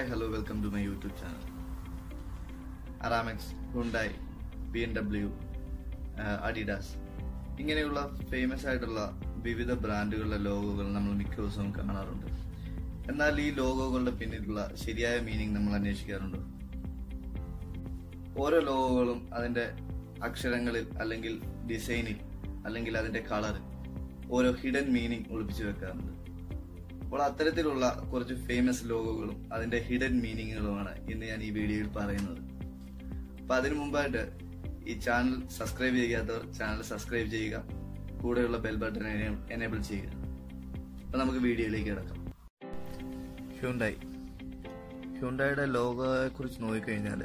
Hi hello welcome to my YouTube channel Aramex Hyundai B M W Adidas ഇങ്ങനെയുള്ള famous ആയിട്ടുള്ള വിവിധ ബ്രാൻഡുകളുടെ ലോഗോകൾ നമ്മൾ മിക്ക ദിവസവും കാണാറുണ്ട്. എന്നാൽ ഈ ലോഗോകളുടെ പിന്നിലുള്ള ശരിയായ മീനിങ് നമ്മൾ അന്വേഷിക്കാറുണ്ട്. ഓരോ ലോഗോകളും അതിന്റെ അക്ഷരങ്ങളിൽ അല്ലെങ്കിൽ ഡിസൈനിൽ അല്ലെങ്കിൽ അതിന്റെ കളറിൽ ഓരോ ഹിഡൻ മീനിങ് ഒളിപ്പിച്ചു വെക്കാറുണ്ട്. അപ്പോൾ അത്തരത്തിലുള്ള കുറച്ച് ഫേമസ് ലോഗോകളും അതിന്റെ ഹിഡൻ മീനിങ്ങുകളുമാണ് ഇന്ന് ഞാൻ ഈ വീഡിയോയിൽ പറയുന്നത്. അപ്പൊ അതിനു മുമ്പായിട്ട് ഈ ചാനൽ സബ്സ്ക്രൈബ് ചെയ്യാത്തവർ ചാനൽ സബ്സ്ക്രൈബ് ചെയ്യുക. കൂടെയുള്ള ബെൽ ബട്ടൺ എനേബിൾ ചെയ്യുക. അപ്പൊ നമുക്ക് വീഡിയോയിലേക്ക് കിടക്കാം. ഹ്യുണ്ടായി ഹ്യുണ്ടായുടെ ലോഗോയെ കുറിച്ച് നോക്കിക്കഴിഞ്ഞാൽ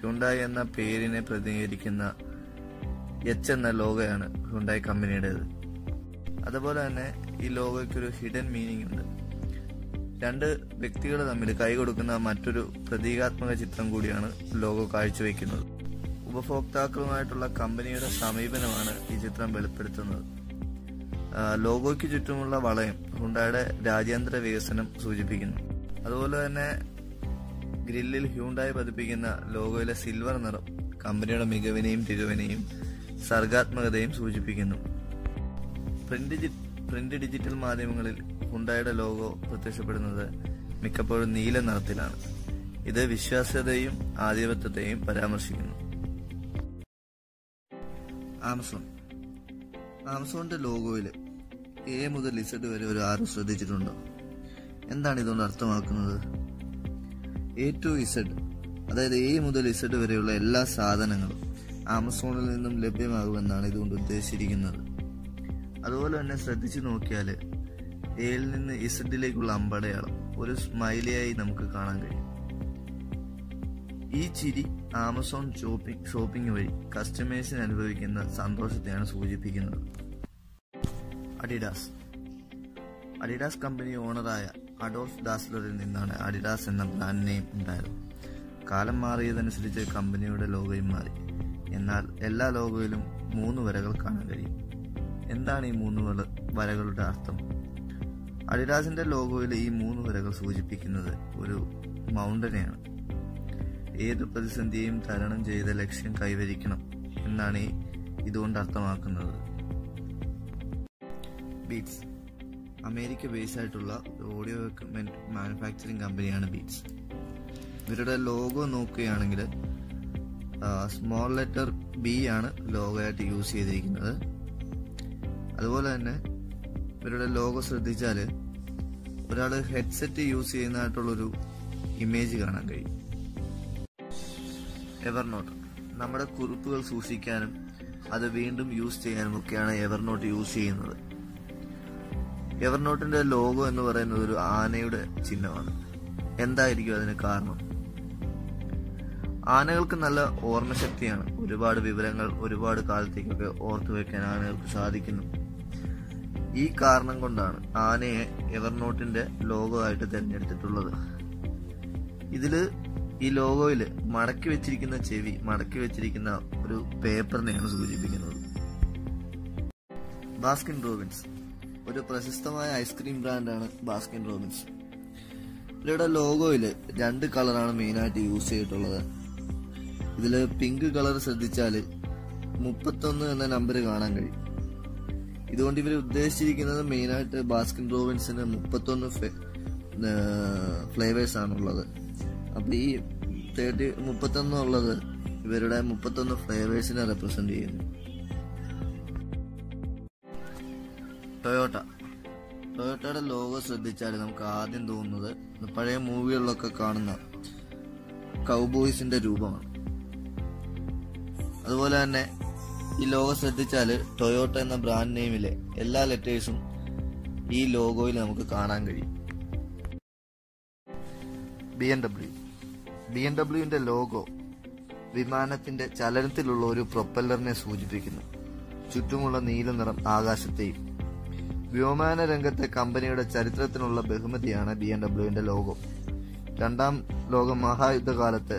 ഹ്യുണ്ടായി എന്ന പേരിനെ പ്രതിനിധീകരിക്കുന്ന എച്ച് എന്ന ലോഗോയാണ് ഹ്യുണ്ടായി കമ്പനിയുടേത് അതുപോലെ തന്നെ ഈ ലോഗോയ്ക്ക് ഒരു ഹിഡൻ മീനിങ് ഉണ്ട്. രണ്ട് വ്യക്തികൾ തമ്മിൽ കൈ കൊടുക്കുന്ന മറ്റൊരു പ്രതീകാത്മക ചിത്രം കൂടിയാണ് ലോഗോ കാഴ്ചവെക്കുന്നത്. ഉപഭോക്താക്കളുമായിട്ടുള്ള കമ്പനിയുടെ സമീപനമാണ് ഈ ചിത്രം വെളിപ്പെടുത്തുന്നത്. ലോഗോയ്ക്ക് ചുറ്റുമുള്ള വളയം ഹുണ്ടായുടെ രാജ്യാന്തര വികസനം സൂചിപ്പിക്കുന്നു. അതുപോലെ തന്നെ ഗ്രില്ലിൽ ഹ്യൂണ്ടായി പതിപ്പിക്കുന്ന ലോഗോയിലെ സിൽവർ നിറം കമ്പനിയുടെ മികവിനെയും തിരുവിനെയും സർഗാത്മകതയും സൂചിപ്പിക്കുന്നു. പ്രിന്റ് പ്രിന്റ് ഡിജിറ്റൽ മാധ്യമങ്ങളിൽ ഹുണ്ടായുടെ ലോഗോ പ്രത്യക്ഷപ്പെടുന്നത് മിക്കപ്പോഴും നീല നിറത്തിലാണ്. ഇത് വിശ്വാസ്യതയും ആധിപത്യത്തെയും പരാമർശിക്കുന്നു. ആമസോൺ. ആമസോണിന്റെ ലോഗോയിൽ എ മുതൽ ഇസഡ് വരെ ഒരു ആറ് ശ്രദ്ധിച്ചിട്ടുണ്ടോ? എന്താണ് ഇതുകൊണ്ട് അർത്ഥമാക്കുന്നത്? എ ടു ഇസഡ് അതായത് എ മുതൽ ഇസഡ് വരെയുള്ള എല്ലാ സാധനങ്ങളും ആമസോണിൽ നിന്നും ലഭ്യമാകുമെന്നാണ് ഇതുകൊണ്ട് ഉദ്ദേശിച്ചിരിക്കുന്നത്. അതുപോലെ തന്നെ ശ്രദ്ധിച്ചു നോക്കിയാൽ എയിൽ നിന്ന് ഇസഡിലേക്കുള്ള അമ്പടയാളം ഒരു സ്മൈലിയായി നമുക്ക് കാണാൻ കഴിയും. ഈ ചിരി ആമസോൺ ഷോപ്പിംഗ് ഷോപ്പിംഗ് വഴി കസ്റ്റമേഴ്സിന് അനുഭവിക്കുന്ന സന്തോഷത്തെയാണ് സൂചിപ്പിക്കുന്നത്. അഡിഡാസ് അഡിഡാസ് കമ്പനി ഓണറായ അഡോൾഫ് ഡാസ്ലറിൽ നിന്നാണ് അഡിഡാസ് എന്ന ബ്രാൻഡ് നെയിം ഉണ്ടായത്. കാലം മാറിയതനുസരിച്ച് കമ്പനിയുടെ ലോഗോയും മാറി. എന്നാൽ എല്ലാ ലോഗോയിലും മൂന്ന് വരകൾ കാണാൻ കഴിയും. എന്താണ് ഈ മൂന്ന് വരകളുടെ അർത്ഥം? അഡിഡാസിന്റെ ലോഗോയിൽ ഈ മൂന്ന് വരകൾ സൂചിപ്പിക്കുന്നത് ഒരു മൗണ്ടനെയാണ്. ഏത് പ്രതിസന്ധിയും തരണം ചെയ്ത ലക്ഷ്യം കൈവരിക്കണം എന്നാണ് ഇതുകൊണ്ട് അർത്ഥമാക്കുന്നത്. ബീറ്റ്സ്. അമേരിക്ക ബേസ് ആയിട്ടുള്ള ഓഡിയോ എക്യുപ്മെന്റ് മാനുഫാക്ചറിംഗ് കമ്പനിയാണ് ബീറ്റ്സ്. ഇവരുടെ ലോഗോ നോക്കുകയാണെങ്കിൽ സ്മോൾ ലെറ്റർ ബി ആണ് ലോഗോ ആയിട്ട് യൂസ് ചെയ്തിരിക്കുന്നത്. അതുപോലെ തന്നെ ഇവരുടെ ലോഗോ ശ്രദ്ധിച്ചാൽ ഒരാൾ ഹെഡ്സെറ്റ് യൂസ് ചെയ്യുന്നതായിട്ടുള്ളൊരു ഇമേജ് കാണാൻ കഴിയും. എവർനോട്ട് നമ്മുടെ കുറിപ്പുകൾ സൂക്ഷിക്കാനും അത് വീണ്ടും യൂസ് ചെയ്യാനും ഒക്കെയാണ് എവർനോട്ട് യൂസ് ചെയ്യുന്നത്. എവർനോട്ടിന്റെ ലോഗോ എന്ന് പറയുന്നത് ഒരു ആനയുടെ ചിഹ്നമാണ്. എന്തായിരിക്കും അതിന് കാരണം? ആനകൾക്ക് നല്ല ഓർമ്മശക്തിയാണ്. ഒരുപാട് വിവരങ്ങൾ ഒരുപാട് കാലത്തേക്കൊക്കെ ഓർത്തു വെക്കാൻ ആനകൾക്ക് സാധിക്കുന്നു. ഈ കാരണം കൊണ്ടാണ് ആനയെ എവർനോട്ടിന്റെ ലോഗോ ആയിട്ട് തിരഞ്ഞെടുത്തിട്ടുള്ളത്. ഇതിൽ ഈ ലോഗോയിൽ മടക്കി വെച്ചിരിക്കുന്ന ചെവി മടക്കി വെച്ചിരിക്കുന്ന ഒരു പേപ്പറിനെയാണ് സൂചിപ്പിക്കുന്നത്. Baskin Robbins. ഒരു പ്രശസ്തമായ ഐസ്ക്രീം ബ്രാൻഡാണ് ബാസ്കിൻ റോബിൻസ്. ഇവരുടെ ലോഗോയിൽ രണ്ട് കളറാണ് മെയിനായിട്ട് യൂസ് ചെയ്തിട്ടുള്ളത്. ഇതിൽ പിങ്ക് കളർ ശ്രദ്ധിച്ചാൽ മുപ്പത്തൊന്ന് എന്ന നമ്പർ കാണാൻ കഴിയും. ഇതുകൊണ്ട് ഇവർ ഉദ്ദേശിച്ചിരിക്കുന്നത് മെയിനായിട്ട് ബാസ്കിൻ റോബിൻസിന് മുപ്പത്തൊന്ന് ഫ്ലേവേഴ്സ് ആണുള്ളത്. അപ്പൊ ഈ തേർട്ടി മുപ്പത്തൊന്ന് ഉള്ളത് ഇവരുടെ മുപ്പത്തൊന്ന് ഫ്ലേവേഴ്സിനെ റെപ്രസെന്റ് ചെയ്യുന്നു. ടൊയോട്ട. ടൊയോട്ടയുടെ ലോഗോ ശ്രദ്ധിച്ചാൽ നമുക്ക് ആദ്യം തോന്നുന്നത് പഴയ മൂവികളിലൊക്കെ കാണുന്ന കൗബോയ്സിന്റെ രൂപമാണ്. അതുപോലെ തന്നെ ഈ ലോഗോ ശ്രദ്ധിച്ചാൽ ടൊയോട്ട എന്ന ബ്രാൻഡ് നെയിമിലെ എല്ലാ ലെറ്റേഴ്സും ഈ ലോഗോയിൽ നമുക്ക് കാണാൻ കഴിയും. B M W B M ഡബ്ല്യുവിന്റെ logo വിമാനത്തിന്റെ ചലനത്തിലുള്ള ഒരു പ്രൊപ്പല്ലറിനെ സൂചിപ്പിക്കുന്നു. ചുറ്റുമുള്ള നീല നിറം ആകാശത്തെയും വ്യോമയാന രംഗത്തെ കമ്പനിയുടെ ചരിത്രത്തിനുള്ള ബഹുമതിയാണ് ബി എം ഡബ്ല്യുവിന്റെ ലോഗോ രണ്ടാം ലോക മഹായുദ്ധകാലത്ത്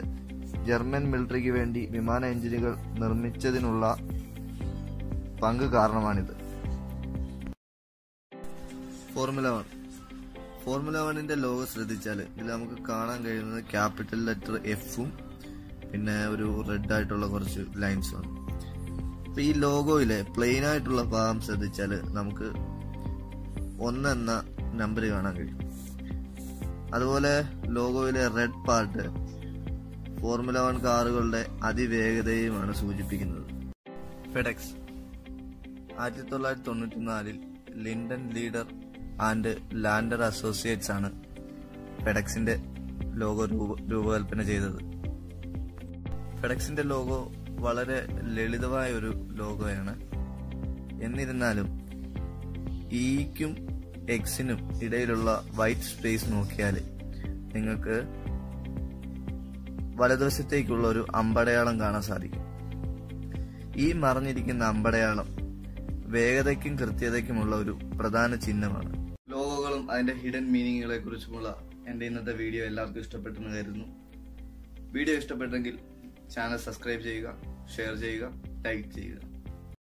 ജർമ്മൻ മിലിറ്ററിക്ക് വേണ്ടി വിമാന എഞ്ചിനുകൾ നിർമ്മിച്ചതിനുള്ള പങ്ക് കാരണമാണിത്. Formula one. ഫോർമുല വണ്ണിന്റെ ലോഗോ ശ്രദ്ധിച്ചാൽ ഇതിൽ നമുക്ക് കാണാൻ കഴിയുന്നത് ക്യാപിറ്റൽ ലെറ്റർ എഫും പിന്നെ ഒരു റെഡ് ആയിട്ടുള്ള കുറച്ച് ലൈൻസും അപ്പൊ ഈ ലോഗോയിലെ പ്ലെയിൻ ആയിട്ടുള്ള ഭാഗം ശ്രദ്ധിച്ചാൽ നമുക്ക് ഒന്നെന്ന നമ്പർ കാണാൻ കഴിയും. അതുപോലെ ലോഗോയിലെ റെഡ് പാർട്ട് ഫോർമുല വൺ കാറുകളുടെ അതിവേഗതയുമാണ് സൂചിപ്പിക്കുന്നത്. ഫെഡെക്സ് ആയിരത്തി തൊള്ളായിരത്തി തൊണ്ണൂറ്റി നാലിൽ Lindon leader and lander associates ആണ് ഫെഡക്സിന്റെ ലോഗോ രൂപ രൂപകൽപ്പന ചെയ്തത്. ഫെഡക്സിന്റെ ലോഗോ വളരെ ലളിതമായ ഒരു ലോഗോയാണ്. എന്നിരുന്നാലും ഇക്കും എക്സിനും ഇടയിലുള്ള വൈറ്റ് സ്പേസ് നോക്കിയാൽ നിങ്ങൾക്ക് വലതുവശത്തേക്കുള്ള ഒരു അമ്പടയാളം കാണാൻ സാധിക്കും. ഈ മറഞ്ഞിരിക്കുന്ന അമ്പടയാളം വേഗതയ്ക്കും കൃത്യതയ്ക്കുമുള്ള ഒരു പ്രധാന ചിഹ്നമാണ്. ലോഗോകളും അതിന്റെ ഹിഡൻ മീനിങ്ങുകളെ കുറിച്ചുമുള്ള എന്റെ ഇന്നത്തെ വീഡിയോ എല്ലാവർക്കും ഇഷ്ടപ്പെട്ടെന്ന് കരുതുന്നു. വീഡിയോ ഇഷ്ടപ്പെട്ടെങ്കിൽ ചാനൽ സബ്സ്ക്രൈബ് ചെയ്യുക ഷെയർ ചെയ്യുക ലൈക്ക് ചെയ്യുക.